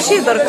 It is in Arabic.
ماشي درك